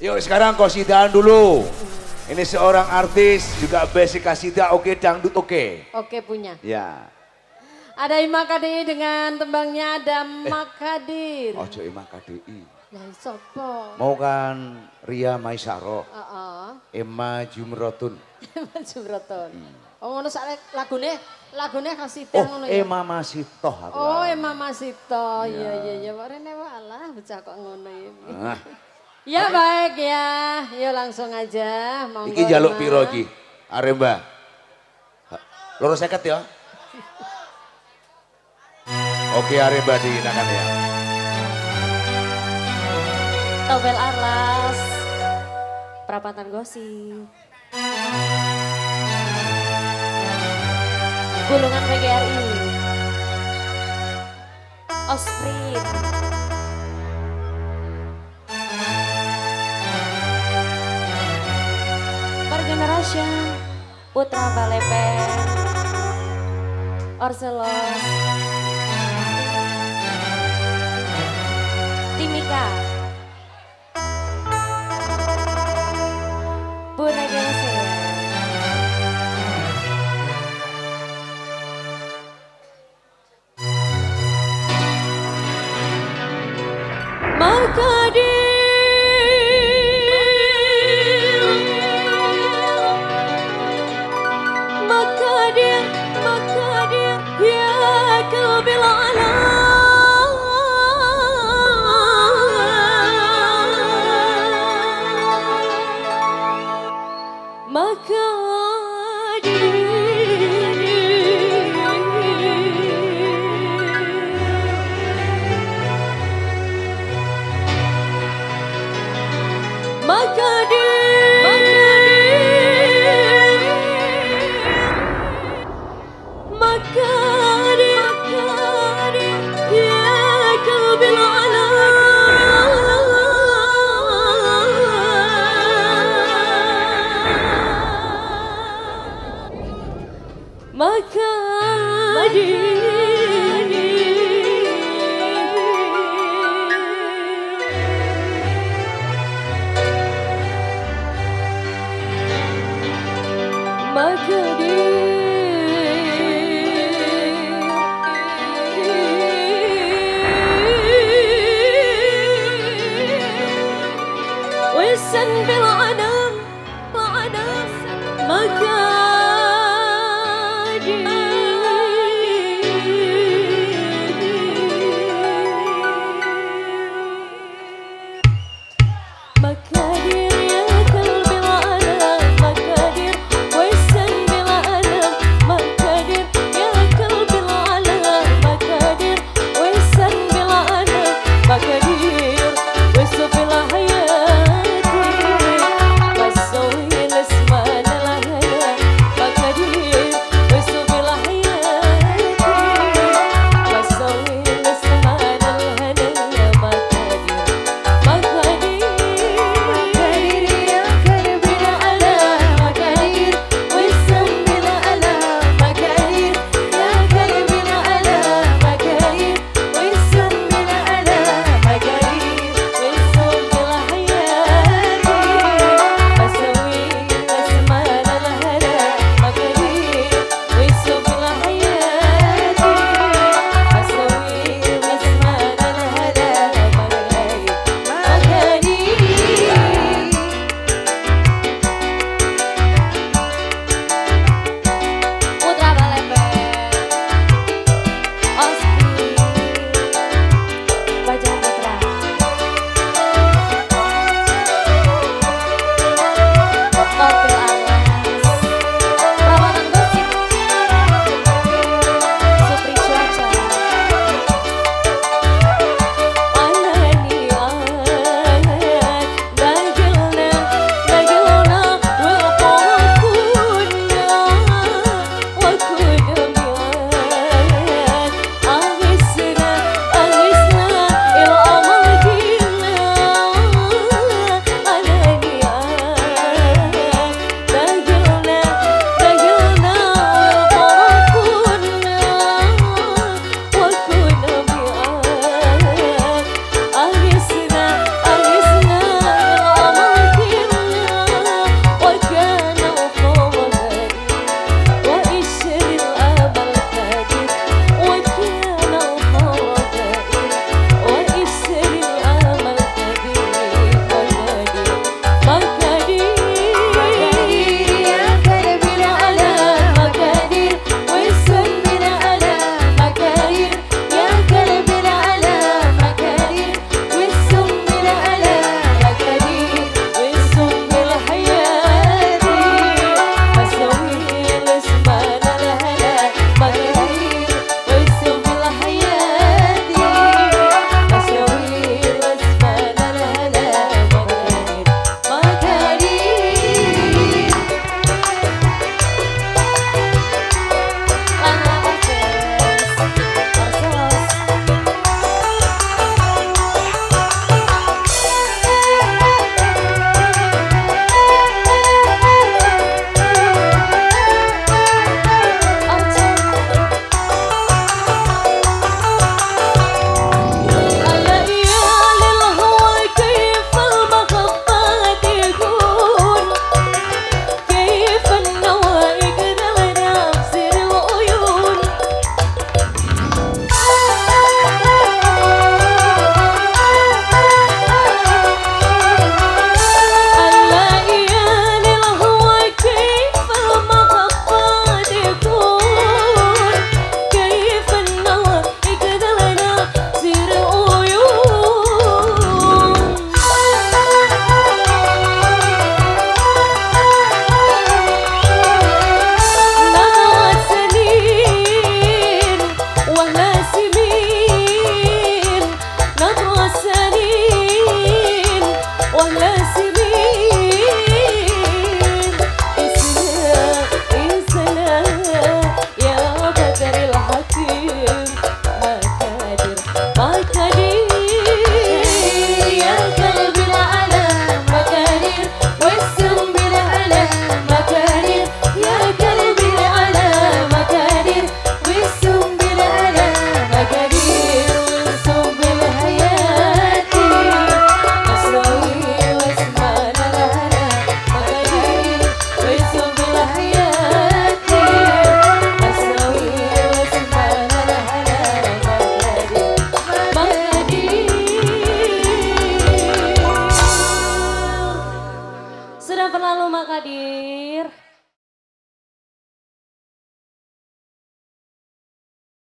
Yuk sekarang kosidaan dulu. Ini seorang artis juga basic kasida oke dangdut oke. Oke punya. Ya. Ada Ima KDI dengan tembangnya ada Makadir. Ojo Ima KDI. Lah sopo? Mau kan Ria Maisaro, Heeh. Emma Jumrotun. Jumroton. Oh ngono sak lagune lagune kasih Oh, ngono ya. Emma masih toh aku. Oh, Emma Masito. Iya iya iya, Pak Rene walah bocah kok ngono ini. Ah, Ya baik ya. Yuk langsung aja. Monggo. iki jaluk piro iki? Aremba. Loro seket ya. Oke Aremba digunakan ya. Tobel Arlas, perapatan gosip. Gulungan PGRI. Osprin. Generation, Putra Orselos, Timika. maka dia بالغنم وغنم مكاجي مكاجي.